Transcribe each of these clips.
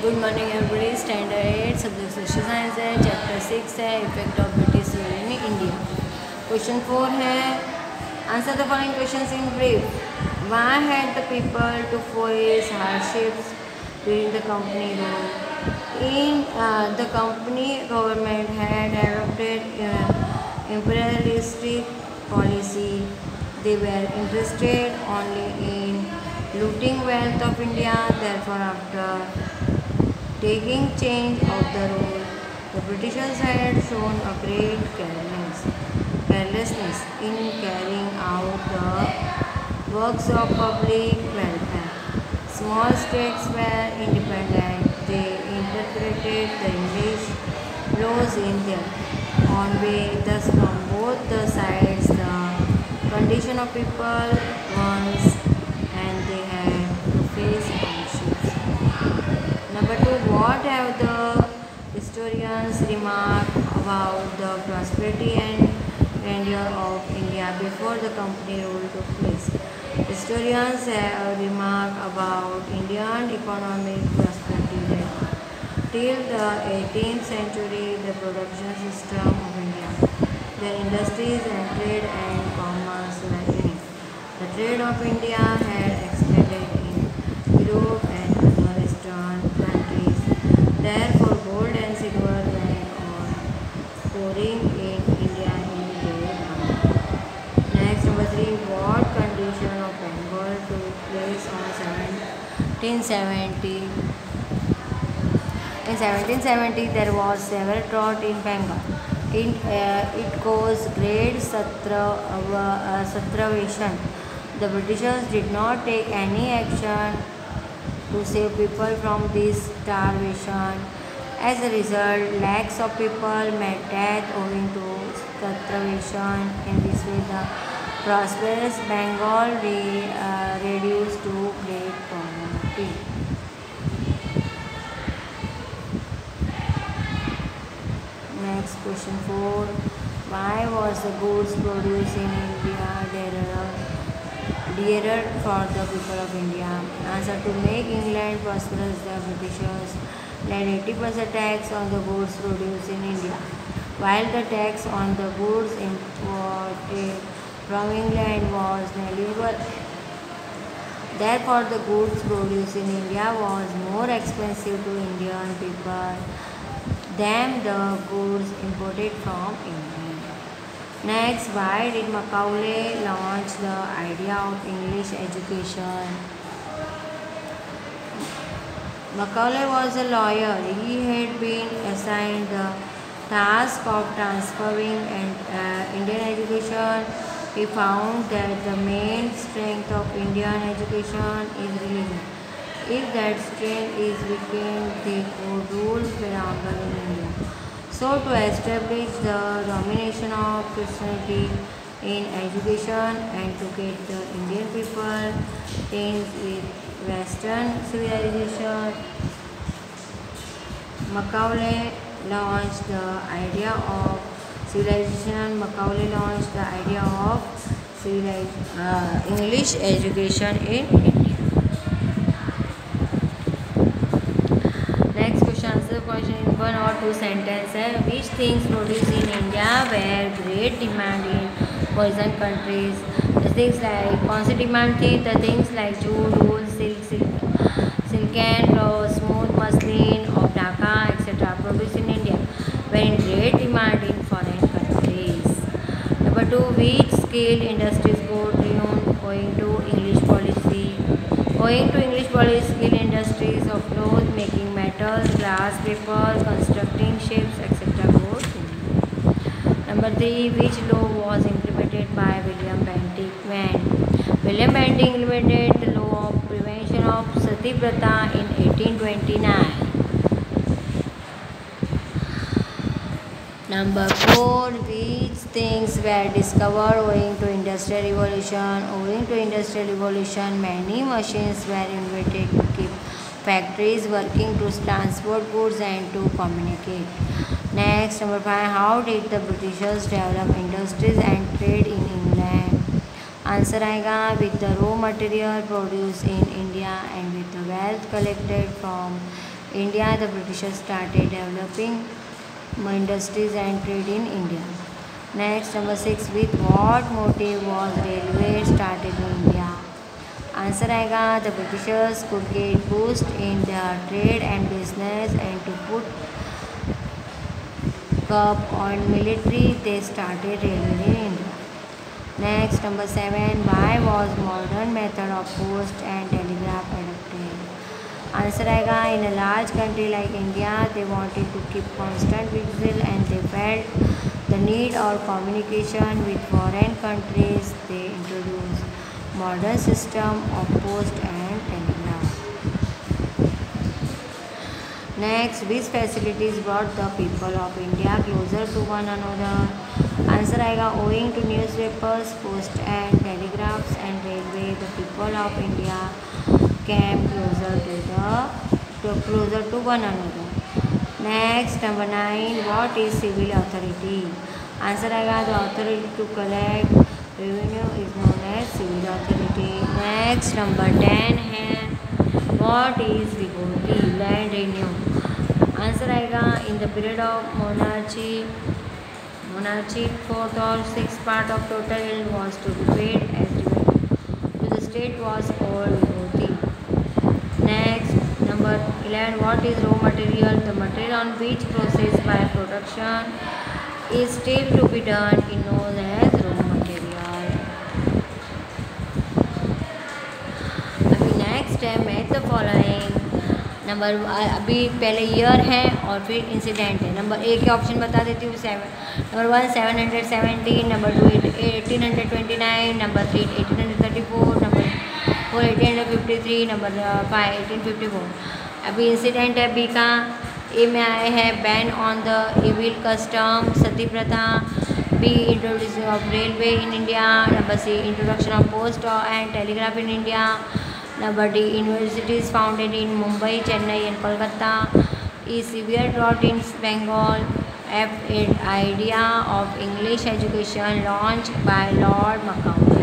Good morning everybody. Standard eight subject social science है, chapter six है, effect of British in India. Question four है answer the following question in brief why had people to face hardships during the company rule in the company government है adopted imperialistic policy they were interested only in looting wealth of India therefore after taking change of the rule the britishers had shown a great carelessness, carelessness in carrying out the works of public welfare. Small states were independent. They interpreted the english laws in their own way. Thus from both the sides the condition of people once and they had what have the historians remarked about the prosperity and grandeur of India before the company rule took place? Historians have remarked about Indian economic prosperity that till the 18th century the production system of India, the industries and trade and commerce were unique. The trade of India had extended in Europe pouring in India in. Next, number three, what condition of Bengal took place on 1770? In 1770, there was severe drought in Bengal. In, uh, it caused great satra, uh. The Britishers did not take any action to save people from this starvation. As a result, lakhs of people met death owing to starvation. In this way, the prosperous Bengal re, uh, reduced to great poverty. Next question 4. Why was the goods produced in India dearer, dearer for the people of India? Answer to make England prosperous, the Britishers laid 80% tax on the goods produced in India, while the tax on the goods imported from England was negligible. Therefore, the goods produced in India was more expensive to Indian people than the goods imported from England. Next, why did Macaulay launch the idea of English education? Macaulay was a lawyer. He had been assigned the task of transferring uh, Indian education. He found that the main strength of Indian education is religion. If that strength is weakened, they could rule Verangal in India. So, to establish the domination of Christianity in education and to get the Indian people in with Western civilization, Macaulay launched the idea of civilization. Macaulay launched the idea of uh, English education in India. Next question, answer question in one or two sentences. Which things produced in India were great demand in foreign countries? The things like कौन सी demand थी the things like jute, wool, silk, silk, silken cloth, smooth muslin of Dhaka, etc. produced in India were in great demand in foreign countries. Number two, which skilled industries got ruined owing to English policy? Owing to English policy, skilled industries of cloth making metals, glass, paper, constructing ships, etc. got ruined. Number three, which law was implemented by William Bentinck? William Bentinck implemented the law of prevention of Sati Pratha in 1829. Number four, which things were discovered owing to industrial revolution? Owing to industrial revolution, many machines were invented to keep factories working to transport goods and to communicate. Next, number five, how did the Britishers develop industries and trade in England? Answer आएगा with the raw material produce in India and with the wealth collected from India, the Britishers started developing industries and trade in India. Next, number six, with what motive was railway started in India? Answer आएगा the Britishers could get boost in their trade and business and to put curb on military they started railway in India. Next, number seven, why was modern method of post and telegraph adopted? Answer आएगा in a large country like India, they wanted to keep constant vigil and they felt the need of communication with foreign countries. They introduced modern system of post and telegraph. Next, which facilities brought the people of India closer to one another? Answer आएगा owing to newspapers, post and telegraphs and railway, the people of India came closer to the to closer to one another. Next, number nine, what is civil authority? Answer आएगा the authority to collect revenue is known as civil authority. Next, number ten है what is devotee land renew? Answer आएगा in the period of monarchy monarchy fourth or sixth part of total yield was to be paid as revenue to the state was called devotee. Next, number 11. What is raw material? The material on which process by production is still to be done is known as raw material. अभी next है math the following number अभी पहले year है और फिर incident है। Number A के option बता देती हूँ seven number one seven hundred seventeen number two eighteen hundred twenty nine number three eighteen hundred thirty four number four eighteen hundred fifty three number five eighteen fifty four अभी incident है B का। A में आए हैं ban on the evil custom sati प्रथा। B introduce of railway in India number C introduction of post and telegraph in India number D universities founded in Mumbai Chennai and Kolkata E severe drought in Bengal F add idea of English education launch by Lord मकाउले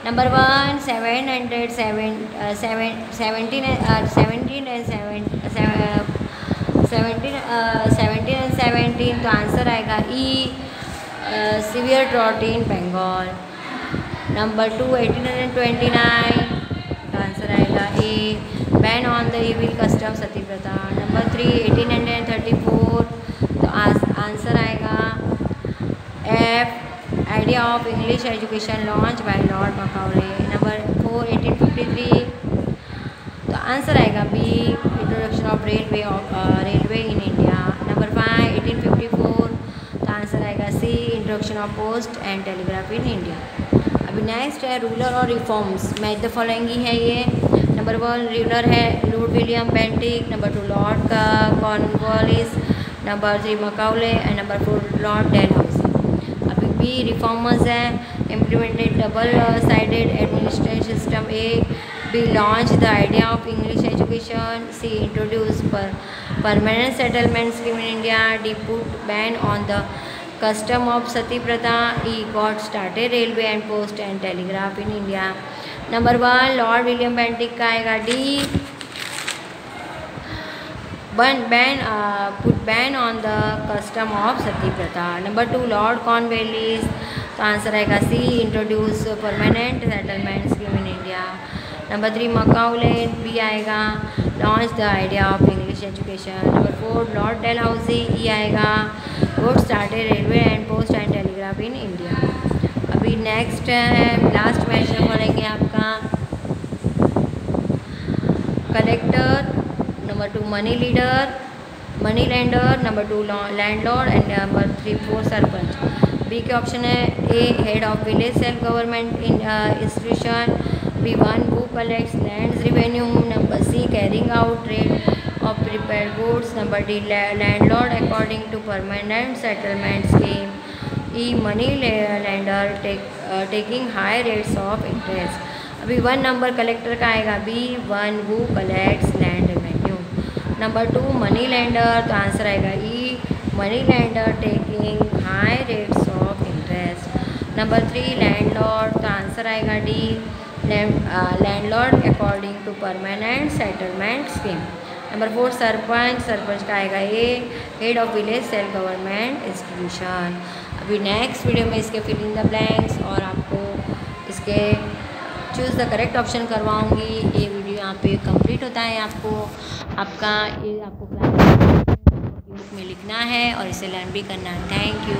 Number one, seven hundred seven, uh, seven, seventeen, uh, seventeen and seven, seven, seventeen, uh, seventeen and seventeen. तो answer आएगा ई severe drought in Bengal number two eighteen hundred twenty nine तो answer A ban on the evil custom sati प्रथा number three eighteen hundred thirty four तो answer आएगा. F idea of English education launched by Lord Macaulay. Number four, 1853. तो answer आएगा B introduction of railway of railway in India number five eighteen fifty four तो answer आएगा C introduction of post and telegraph in India अभी next है ruler और reforms match the following ही है ये. नंबर वन रूलर है lord William Bentinck number two lord का Cornwallis, number three Macaulay and number four lord Dalhousie B reformers हैं implemented double sided administration system A B launch the idea of English education C introduce पर permanent settlement scheme in India D put ban on the custom of sati प्रथा E got started railway and post and telegraph in India number one lord William Bentinck का आएगा D ban ban put ban on the custom of sati pratha. Number 2 lord cornwallis तो answer आएगा C introduce permanent settlement scheme in India number three Macaulay B आएगा. Launch the idea of English education number four lord Dalhousie E आएगा. Got started railway and post and telegraph in India अभी next है last question बोलेंगे आपका। Collector number two money leader money lender number two land lord and number three four sarpanch B के option है A head of village self government institution B one who collect land revenue number C carrying out trade of goods number D land lord according to permanent settlement scheme E money lender taking high rates of interest अभी one number collector का आएगा B one who collects land revenue number two money lender तो answer आएगा E money lender taking high rates of interest number three land landlord तो answer आएगा D land landlord according to permanent settlement scheme number four, sarpanch sarpanch का आएगा A head of village self government institution अभी next video में इसके fill in the blanks और आपको इसके चूज़ द करेक्ट ऑप्शन करवाऊँगी। ये वीडियो यहाँ पे कंप्लीट होता है आपको। आपका, ये आपको बुक में लिखना है और इसे लर्न भी करना है। Thank you